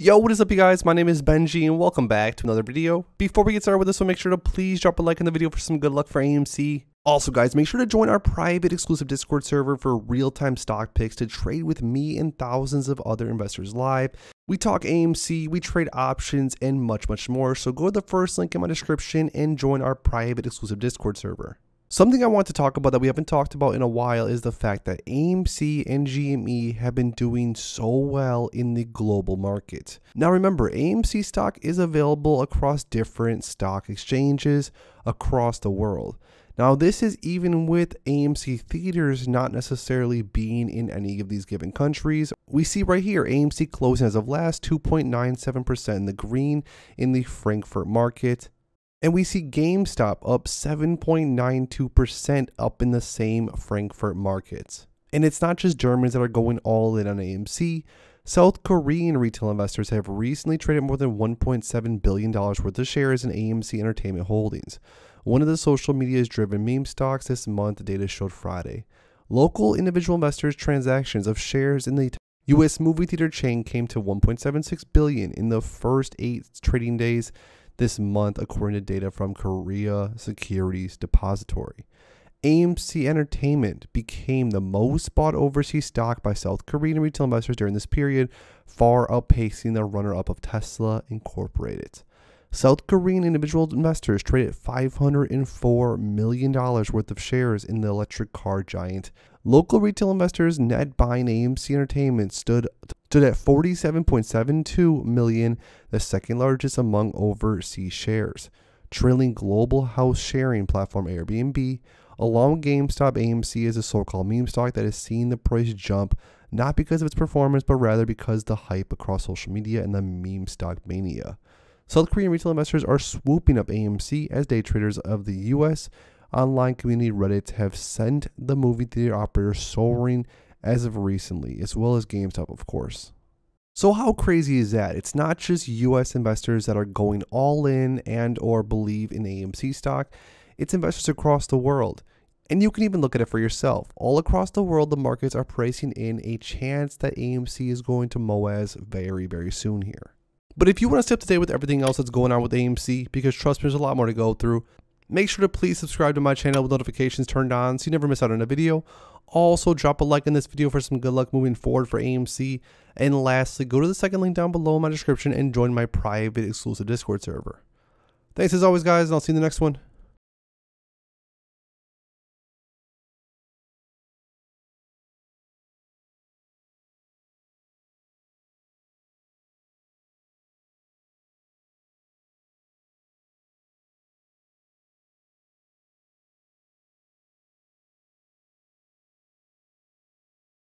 Yo, what is up you guys? My name is Benjie and welcome back to another video. Before we get started with this one, make sure to please drop a like on the video for some good luck for AMC. Also guys, make sure to join our private exclusive Discord server for real-time stock picks to trade with me and thousands of other investors live. We talk AMC, we trade options, and much, much more. So go to the first link in my description and join our private exclusive Discord server. Something I want to talk about that we haven't talked about in a while is the fact that AMC and GME have been doing so well in the global market. Now remember, AMC stock is available across different stock exchanges across the world. Now, this is even with AMC theaters not necessarily being in any of these given countries. We see right here AMC closing as of last 2.97% in the green in the Frankfurt market. And we see GameStop up 7.92% up in the same Frankfurt markets. And it's not just Germans that are going all in on AMC. South Korean retail investors have recently traded more than $1.7 billion worth of shares in AMC Entertainment Holdings. One of the social media driven meme stocks this month, the data showed Friday. Local individual investors' transactions of shares in the U.S. movie theater chain came to 1.76 billion in the first eight trading days this month, according to data from Korea Securities Depository. AMC Entertainment became the most bought overseas stock by South Korean retail investors during this period, far outpacing the runner up of Tesla Incorporated. South Korean individual investors traded $504 million worth of shares in the electric car giant. Local retail investors net buying AMC Entertainment stood stood at 47.72 million, the second largest among overseas shares. Trailing global house sharing platform Airbnb, along GameStop, AMC is a so-called meme stock that has seen the price jump not because of its performance, but rather because the hype across social media and the meme stock mania. South Korean retail investors are swooping up AMC as day traders of the US online community Reddit have sent the movie theater operator soaring as of recently, as well as GameStop, of course. So how crazy is that? It's not just US investors that are going all in and or believe in AMC stock. It's investors across the world. And you can even look at it for yourself. All across the world, the markets are pricing in a chance that AMC is going to MOASS very, very soon here. But if you want to stay up to date with everything else that's going on with AMC, because trust me, there's a lot more to go through, make sure to please subscribe to my channel with notifications turned on so you never miss out on a video. Also, drop a like in this video for some good luck moving forward for AMC. And lastly, go to the second link down below in my description and join my private exclusive Discord server. Thanks as always, guys, and I'll see you in the next one.